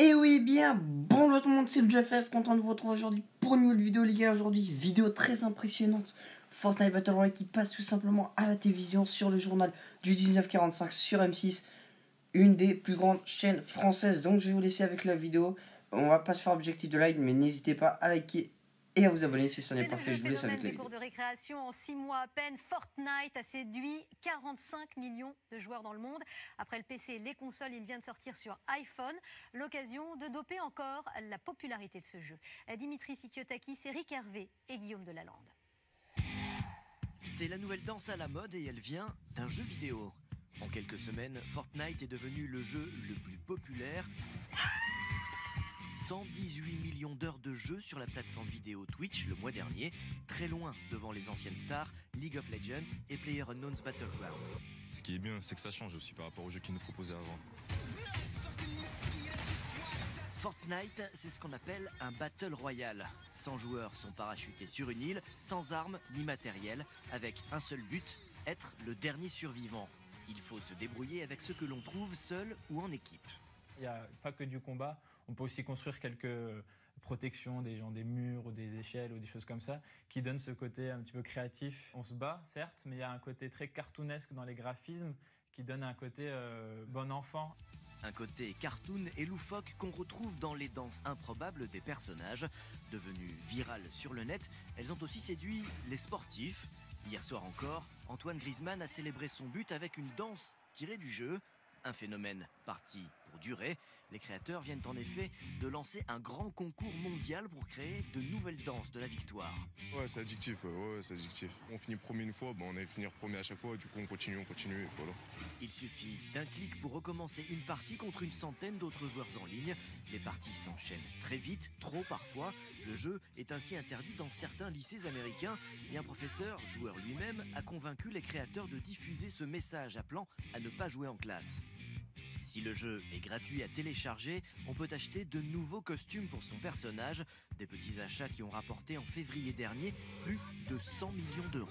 Et oui, bien, bonjour tout le monde, c'est le JFF, content de vous retrouver aujourd'hui pour une nouvelle vidéo, les gars. Aujourd'hui, vidéo très impressionnante. Fortnite Battle Royale qui passe tout simplement à la télévision sur le journal du 1945 sur M6, une des plus grandes chaînes françaises. Donc, je vais vous laisser avec la vidéo. On va pas se faire objectif de like, mais n'hésitez pas à liker et à vous abonner si ça n'est pas fait. Je vous laisse avec la vidéo. cours de récréation en 6 mois à peine, Fortnite a séduit 45 millions de joueurs dans le monde. Après le PC et les consoles, il vient de sortir sur iPhone. L'occasion de doper encore la popularité de ce jeu. Dimitri Sikiotakis, Eric Hervé et Guillaume Delalande. C'est la nouvelle danse à la mode et elle vient d'un jeu vidéo. En quelques semaines, Fortnite est devenu le jeu le plus populaire 118 millions d'heures de jeu sur la plateforme vidéo Twitch le mois dernier, très loin devant les anciennes stars League of Legends et PlayerUnknown's Battleground. Ce qui est bien, c'est que ça change aussi par rapport aux jeux qu'ils nous proposaient avant. Fortnite, c'est ce qu'on appelle un Battle Royale. 100 joueurs sont parachutés sur une île, sans armes ni matériel, avec un seul but, être le dernier survivant. Il faut se débrouiller avec ce que l'on trouve seul ou en équipe. Il n'y a pas que du combat, on peut aussi construire quelques protections, des, gens, des murs ou des échelles ou des choses comme ça, qui donnent ce côté un petit peu créatif. On se bat, certes, mais il y a un côté très cartoonesque dans les graphismes qui donne un côté euh, bon enfant. Un côté cartoon et loufoque qu'on retrouve dans les danses improbables des personnages. Devenues virales sur le net, elles ont aussi séduit les sportifs. Hier soir encore, Antoine Griezmann a célébré son but avec une danse tirée du jeu. Un phénomène parti pour durer. Les créateurs viennent en effet de lancer un grand concours mondial pour créer de nouvelles danses de la victoire. Ouais, c'est addictif, ouais, c'est addictif. On finit premier une fois, on allait finir premier à chaque fois, du coup on continue, on continue, et voilà. Il suffit d'un clic pour recommencer une partie contre une centaine d'autres joueurs en ligne. Les parties s'enchaînent très vite, trop parfois. Le jeu est ainsi interdit dans certains lycées américains et un professeur, joueur lui-même, a convaincu les créateurs de diffuser ce message appelant à ne pas jouer en classe. Si le jeu est gratuit à télécharger, on peut acheter de nouveaux costumes pour son personnage, des petits achats qui ont rapporté en février dernier plus de 100 millions d'euros.